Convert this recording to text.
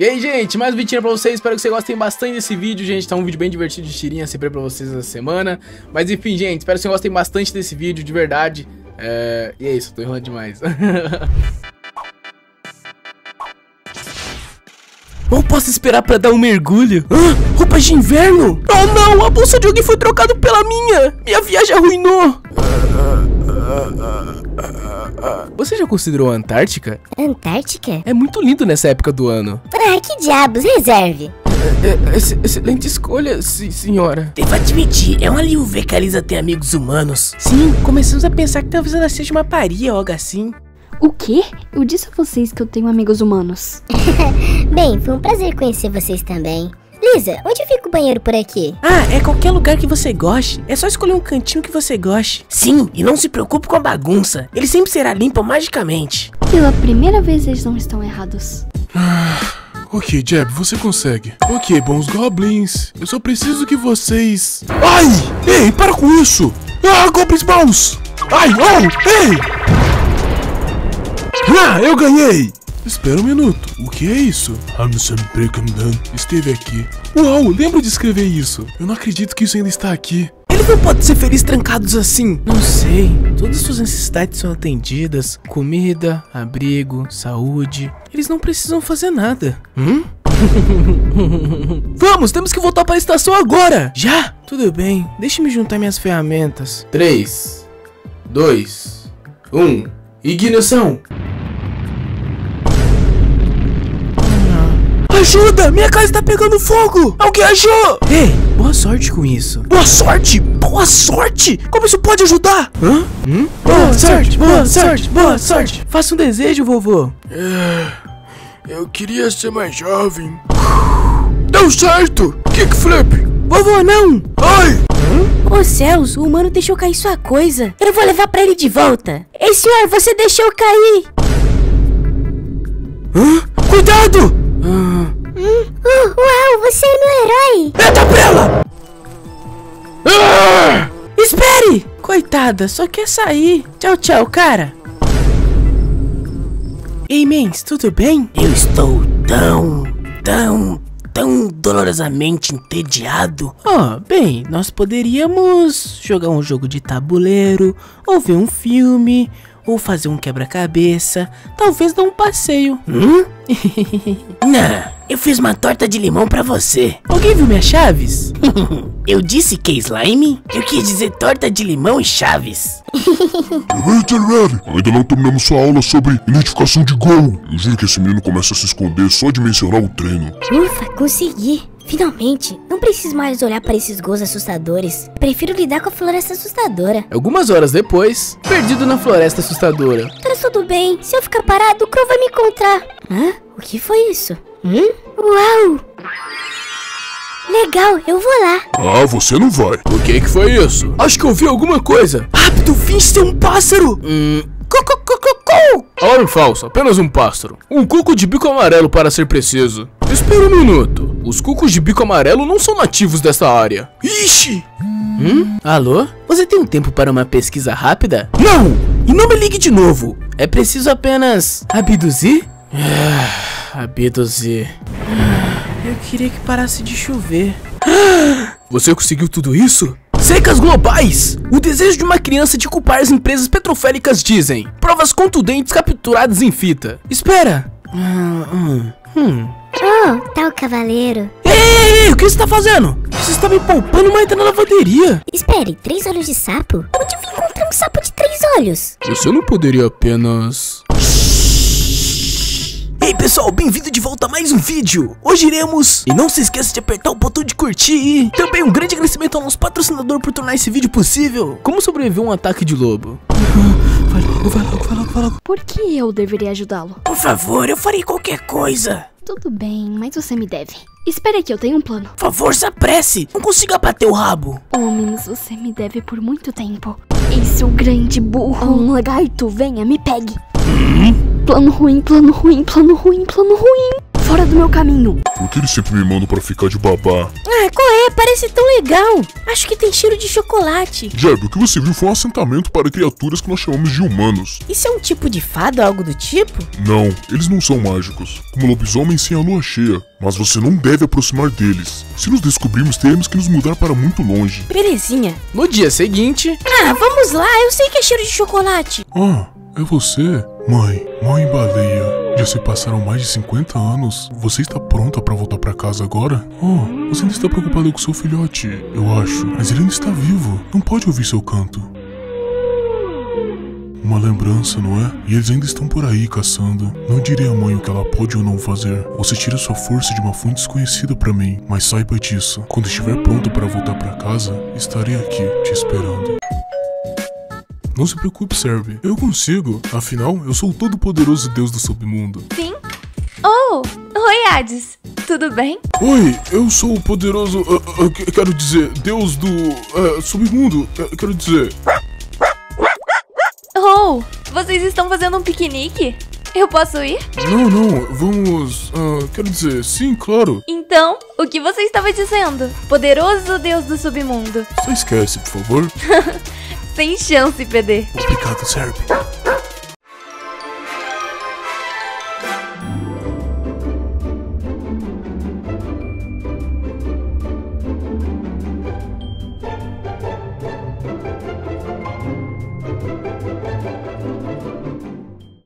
E aí, gente, mais um vídeo pra vocês, espero que vocês gostem bastante desse vídeo, gente, tá um vídeo bem divertido de tirinha sempre pra vocês essa semana, mas enfim, gente, espero que vocês gostem bastante desse vídeo, de verdade, é... e é isso, tô enrolando demais. Mal posso esperar pra dar um mergulho? Hã? Roupas de inverno? Oh não, a bolsa de alguém foi trocada pela minha! Minha viagem arruinou! Você já considerou a Antártica? Antártica? É muito lindo nessa época do ano. Ah, que diabos, reserve. É, é, excelente escolha, senhora. Devo admitir, é um alívio ver que a Lisa tem amigos humanos. Sim, começamos a pensar que talvez ela seja uma paria ou algo assim. O quê? Eu disse a vocês que eu tenho amigos humanos. Bem, foi um prazer conhecer vocês também. Lisa, onde fica o banheiro por aqui? Ah, é qualquer lugar que você goste. É só escolher um cantinho que você goste. Sim, e não se preocupe com a bagunça. Ele sempre será limpo magicamente. Pela primeira vez eles não estão errados. Ah, ok, Jeb, você consegue. Ok, bons goblins. Eu só preciso que vocês... Ai! Ei, para com isso! Ah, goblins bons! Ai, oh, ei! Ah, eu ganhei! Espera um minuto, o que é isso? Hamsun Brekamdan esteve aqui. Uau, lembro de escrever isso. Eu não acredito que isso ainda está aqui. Ele não pode ser feliz trancados assim. Não sei, todas suas necessidades são atendidas. Comida, abrigo, saúde. Eles não precisam fazer nada. Hum? Vamos, temos que voltar para a estação agora! Já? Tudo bem, deixe-me juntar minhas ferramentas. 3, 2, 1, ignição! Ajuda! Minha casa tá pegando fogo! Alguém achou? Ei, boa sorte com isso. Boa sorte? Boa sorte? Como isso pode ajudar? Hã? Hum? Boa sorte, boa sorte, boa sorte. Faça um desejo, vovô. É, eu queria ser mais jovem. Deu certo! Kickflip! Vovô, não! Ai! Ô oh, céus, o humano deixou cair sua coisa. Eu vou levar pra ele de volta. Ei, senhor, você deixou cair. Hã? Cuidado! Você é meu herói! Eita prela! Ah! Espere! Coitada, só quer sair. Tchau, tchau, cara. Ei, Mens, tudo bem? Eu estou tão, tão, tão dolorosamente entediado. Oh, bem, nós poderíamos jogar um jogo de tabuleiro, ou ver um filme, ou fazer um quebra-cabeça, talvez dar um passeio. Hum? Não, eu fiz uma torta de limão pra você. Alguém viu minhas chaves? eu disse que slime? Eu quis dizer torta de limão e chaves. Ainda não terminamos sua aula sobre identificação de gol. Eu juro que esse menino começa a se esconder só de mencionar o treino. Ufa, consegui. Finalmente, não preciso mais olhar para esses gols assustadores. Prefiro lidar com a floresta assustadora. Algumas horas depois, perdido na floresta assustadora. Tá tudo bem, se eu ficar parado, o Crow vai me encontrar. Hã? O que foi isso? Hum? Uau! Legal, eu vou lá. Ah, você não vai. O que que foi isso? Acho que eu vi alguma coisa. Rápido, finge ser um pássaro. Hum... Alarme falso, apenas um pássaro. Um cuco de bico amarelo para ser preciso. Espera um minuto. Os cucos de bico amarelo não são nativos dessa área. Ixi! Hum? Alô? Você tem um tempo para uma pesquisa rápida? Não! E não me ligue de novo. É preciso apenas abduzir? Ah, abduzir. Ah, eu queria que parasse de chover. Você conseguiu tudo isso? Secas globais! O desejo de uma criança de culpar as empresas petrofélicas dizem. Provas contundentes capturadas em fita. Espera! Hum. hum. Oh, tá o cavaleiro. Ei, ei, ei, o que você tá fazendo? Você está me poupando uma entrada na lavanderia. Espere, três olhos de sapo? Onde eu encontrar um sapo de três olhos? Você não poderia apenas... Ei pessoal, bem-vindo de volta a mais um vídeo. Hoje iremos, e não se esqueça de apertar o botão de curtir. E também um grande agradecimento ao nosso patrocinador por tornar esse vídeo possível. Como sobreviver a um ataque de lobo? Vai logo, vai logo, vai logo, vai logo. Por que eu deveria ajudá-lo? Por favor, eu farei qualquer coisa. Tudo bem, mas você me deve. Espere aqui, eu tenho um plano. Por favor, se apresse, não consigo abater o rabo. Homens, você me deve por muito tempo. Esse é o grande burro. Um lagarto, venha, me pegue. Hum? Plano ruim, plano ruim, plano ruim, plano ruim. Fora do meu caminho. Por que eles sempre me mandam pra ficar de babá? Ah, qual é, parece tão legal. Acho que tem cheiro de chocolate. Jeb, o que você viu foi um assentamento para criaturas que nós chamamos de humanos. Isso é um tipo de fada, algo do tipo? Não, eles não são mágicos, como lobisomens sem a lua cheia. Mas você não deve aproximar deles. Se nos descobrirmos, teremos que nos mudar para muito longe. Belezinha. No dia seguinte, Ah, vamos lá, eu sei que é cheiro de chocolate. Ah, é você? Mãe, mãe baleia. Já se passaram mais de 50 anos. Você está pronta para voltar para casa agora? Oh, você ainda está preocupada com seu filhote, eu acho. Mas ele ainda está vivo. Não pode ouvir seu canto. Uma lembrança, não é? E eles ainda estão por aí caçando. Não direi à mãe o que ela pode ou não fazer. Você tira sua força de uma fonte desconhecida para mim, mas saiba disso. Quando estiver pronto para voltar para casa, estarei aqui te esperando. Não se preocupe, Serve. Eu consigo. Afinal, eu sou o todo-poderoso deus do submundo. Sim? Oh, oi, Hades. Tudo bem? Oi, eu sou o poderoso. ah, que- quero dizer, deus do ah, submundo. Quero dizer. Oh, vocês estão fazendo um piquenique? Eu posso ir? Não, não, vamos. ah, quero dizer, sim, claro. Então, o que você estava dizendo? Poderoso Deus do submundo. Só esquece, por favor. Sem chance, PD. Obrigado.